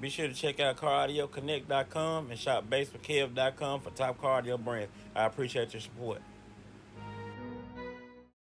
Be sure to check out CarAudioConnect.com and shop BaseWithKev.com for top car audio brands. I appreciate your support.